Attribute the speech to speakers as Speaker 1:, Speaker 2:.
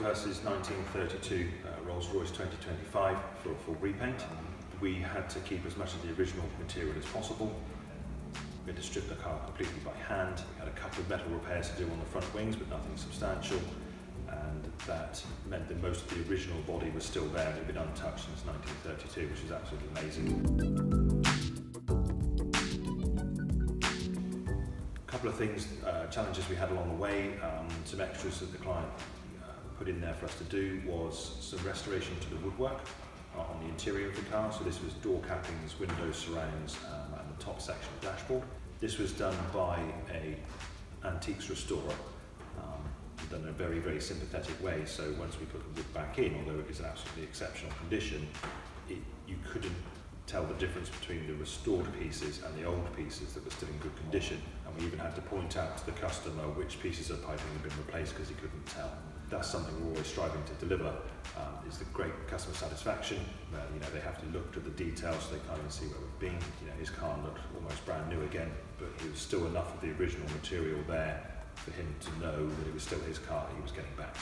Speaker 1: to us is 1932 uh, Rolls-Royce 20-25 for a full repaint. We had to keep as much of the original material as possible. We had to strip the car completely by hand. We had a couple of metal repairs to do on the front wings, but nothing substantial. And that meant that most of the original body was still there and it had been untouched since 1932, which is absolutely amazing. A couple of things, uh, challenges we had along the way, um, some extras that the client put in there for us to do was some restoration to the woodwork uh, on the interior of the car. So this was door cappings, window surrounds, um, and the top section of the dashboard. This was done by a antiques restorer um, done in a very, very sympathetic way. So once we put the wood back in, although it was an absolutely exceptional condition, it, you couldn't tell the difference between the restored pieces and the old pieces that were still in good condition. And we even had to point out to the customer which pieces of piping had been replaced because he couldn't tell. That's something we're always striving to deliver, um, is the great customer satisfaction. You know, they have to look to the details so they can't even see where we've been. You know, his car looked almost brand new again, but there was still enough of the original material there for him to know that it was still his car he was getting back.